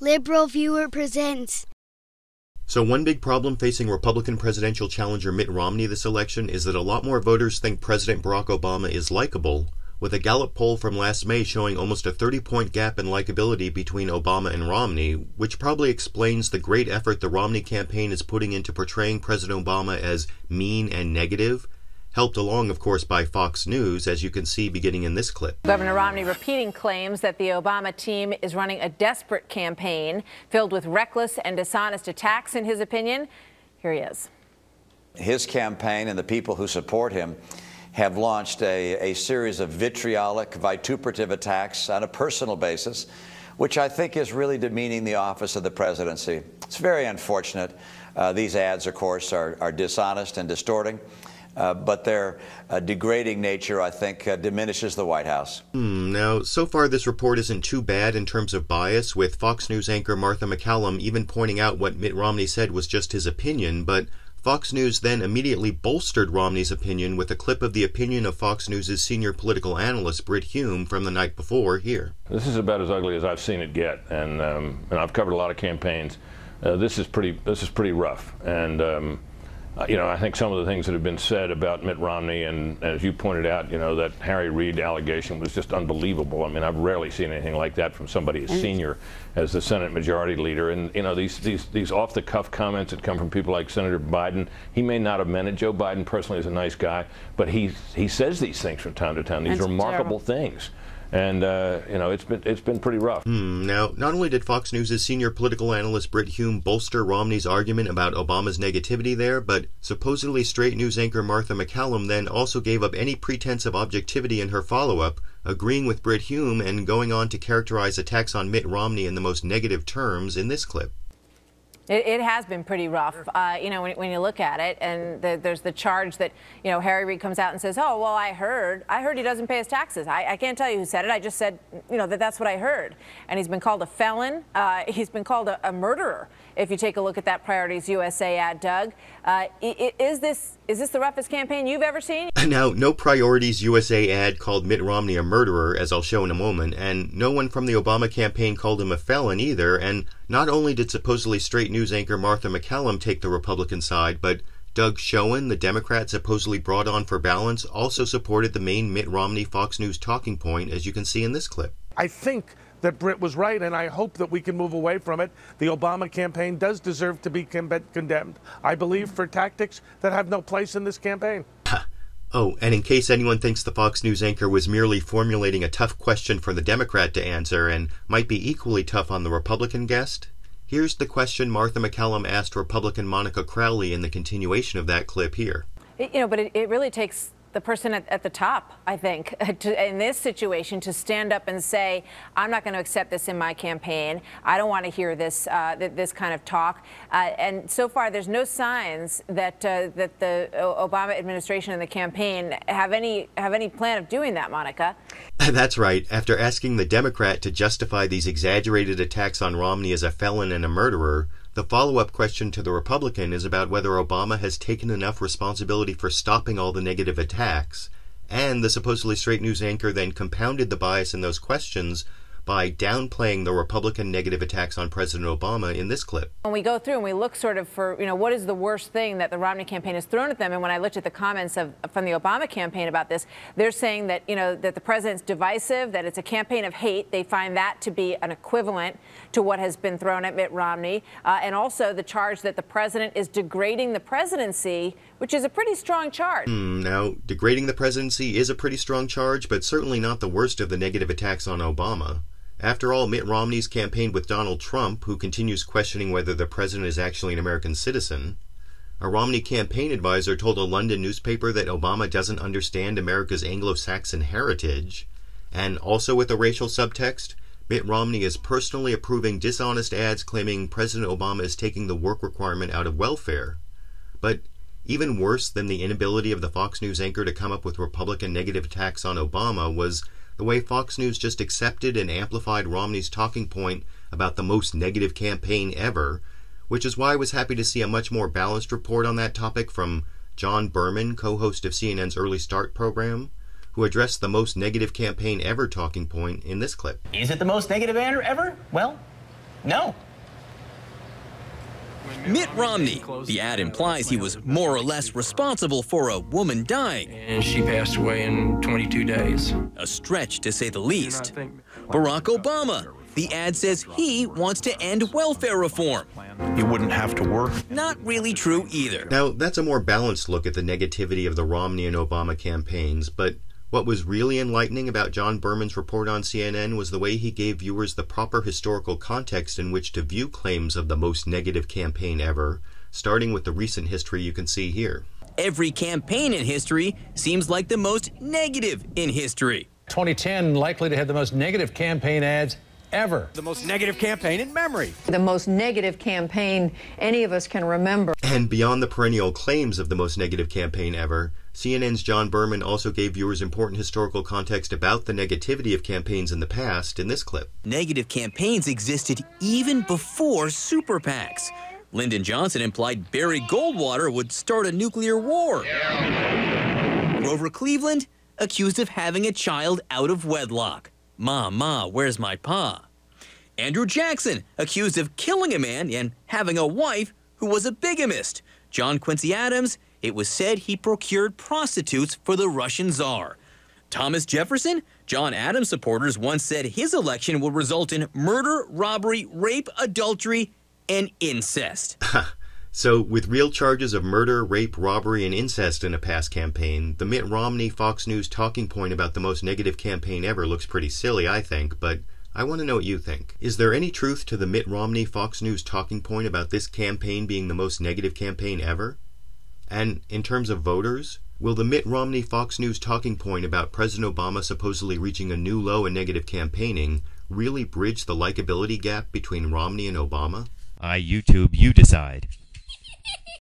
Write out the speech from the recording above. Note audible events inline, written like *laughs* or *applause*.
Liberal Viewer presents. So, one big problem facing Republican presidential challenger Mitt Romney this election is that a lot more voters think President Barack Obama is likable, with a Gallup poll from last May showing almost a 30 point gap in likability between Obama and Romney, which probably explains the great effort the Romney campaign is putting into portraying President Obama as mean and negative helped along, of course, by Fox News, as you can see beginning in this clip. Governor Romney repeating claims that the Obama team is running a desperate campaign filled with reckless and dishonest attacks, in his opinion. Here he is. His campaign and the people who support him have launched a, a series of vitriolic, vituperative attacks on a personal basis, which I think is really demeaning the office of the presidency. It's very unfortunate. Uh, these ads, of course, are, are dishonest and distorting. Uh, but their uh, degrading nature, I think, uh, diminishes the White House. Hmm, now, so far, this report isn't too bad in terms of bias, with Fox News anchor Martha MacCallum even pointing out what Mitt Romney said was just his opinion, but Fox News then immediately bolstered Romney's opinion with a clip of the opinion of Fox News' senior political analyst, Brit Hume, from the night before here. This is about as ugly as I've seen it get, and, um, and I've covered a lot of campaigns. Uh, this is pretty. This is pretty rough, and um, uh, you know, I think some of the things that have been said about Mitt Romney, and as you pointed out, you know, that Harry Reid allegation was just unbelievable. I mean, I've rarely seen anything like that from somebody as senior as the Senate Majority Leader. And you know, these these these off-the-cuff comments that come from people like Senator Biden. He may not have meant it. Joe Biden personally is a nice guy, but he he says these things from time to time. These That's remarkable terrible. things and uh, you know it's been it's been pretty rough. Hmm, now, not only did Fox News' senior political analyst Brit Hume bolster Romney's argument about Obama's negativity there, but supposedly straight news anchor Martha MacCallum then also gave up any pretense of objectivity in her follow-up, agreeing with Brit Hume and going on to characterize attacks on Mitt Romney in the most negative terms in this clip. It, it has been pretty rough, uh, you know, when, when, you look at it. And the, there's the charge that, you know, Harry Reid comes out and says, oh, well, I heard, I heard he doesn't pay his taxes. I, I can't tell you who said it. I just said, you know, that that's what I heard. And he's been called a felon. Uh, he's been called a, a, murderer. If you take a look at that Priorities USA ad, Doug, uh, is this is this the roughest campaign you've ever seen? *laughs* Now, no Priorities USA ad called Mitt Romney a murderer, as I'll show in a moment, and no one from the Obama campaign called him a felon either. And not only did supposedly straight news anchor Martha MacCallum take the Republican side, but Doug Schoen, the Democrat supposedly brought on for balance, also supported the main Mitt Romney Fox News talking point, as you can see in this clip. I think that Brit was right, and I hope that we can move away from it. The Obama campaign does deserve to be condemned, I believe, for tactics that have no place in this campaign. *laughs* oh, and in case anyone thinks the Fox News anchor was merely formulating a tough question for the Democrat to answer and might be equally tough on the Republican guest, here's the question Martha MacCallum asked Republican Monica Crowley in the continuation of that clip here. You know, but it, it really takes the person at, at, the top, I think, *laughs* to, in this situation to stand up and say, I'm not going to accept this in my campaign. I don't want to hear this uh, this kind of talk. Uh, and so far, there's no signs that uh, that the Obama administration and the campaign have any have any plan of doing that, Monica. *laughs* That's right. After asking the Democrat to justify these exaggerated attacks on Romney as a felon and a murderer, the follow up question to the Republican is about whether Obama has taken enough responsibility for stopping all the negative attacks, and the supposedly straight news anchor then compounded the bias in those questions by downplaying the Republican negative attacks on President Obama in this clip. When we go through and we look sort of for, you know, what is the worst thing that the Romney campaign has thrown at them, and when I looked at the comments of, from the Obama campaign about this, they're saying that, you know, that the president's divisive, that it's a campaign of hate. They find that to be an equivalent to what has been thrown at Mitt Romney, uh, and also the charge that the president is degrading the presidency, which is a pretty strong charge. Mm, now, degrading the presidency is a pretty strong charge, but certainly not the worst of the negative attacks on Obama. After all, Mitt Romney's campaigned with Donald Trump, who continues questioning whether the president is actually an American citizen. A Romney campaign advisor told a London newspaper that Obama doesn't understand America's Anglo Saxon heritage. And also with a racial subtext, Mitt Romney is personally approving dishonest ads claiming President Obama is taking the work requirement out of welfare. But even worse than the inability of the Fox News anchor to come up with Republican negative attacks on Obama was the way Fox News just accepted and amplified Romney's talking point about the most negative campaign ever, which is why I was happy to see a much more balanced report on that topic from John Berman, co host of CNN's Early Start program, who addressed the most negative campaign ever talking point in this clip. Is it the most negative ever? Well, No. Mitt Romney. The ad implies he was more or less responsible for a woman dying. And she passed away in 22 days. A stretch to say the least. Barack Obama. The ad says he wants to end welfare reform. You wouldn't have to work. Not really true either. Now, that's a more balanced look at the negativity of the Romney and Obama campaigns, but what was really enlightening about John Berman's report on CNN was the way he gave viewers the proper historical context in which to view claims of the most negative campaign ever, starting with the recent history you can see here. Every campaign in history seems like the most negative in history. 2010 likely to have the most negative campaign ads ever. The most negative campaign in memory. The most negative campaign any of us can remember. And beyond the perennial claims of the most negative campaign ever, CNN's John Berman also gave viewers important historical context about the negativity of campaigns in the past in this clip. Negative campaigns existed even before super PACs. Lyndon Johnson implied Barry Goldwater would start a nuclear war. Grover Cleveland accused of having a child out of wedlock. Ma, ma, where's my pa? Andrew Jackson accused of killing a man and having a wife who was a bigamist. John Quincy Adams, it was said he procured prostitutes for the Russian czar. Thomas Jefferson, John Adams supporters once said his election would result in murder, robbery, rape, adultery, and incest. *laughs* So, with real charges of murder, rape, robbery, and incest in a past campaign, the Mitt Romney Fox News talking point about the most negative campaign ever looks pretty silly, I think, but I want to know what you think. Is there any truth to the Mitt Romney Fox News talking point about this campaign being the most negative campaign ever? And in terms of voters, will the Mitt Romney Fox News talking point about President Obama supposedly reaching a new low in negative campaigning really bridge the likability gap between Romney and Obama? I YouTube, you decide.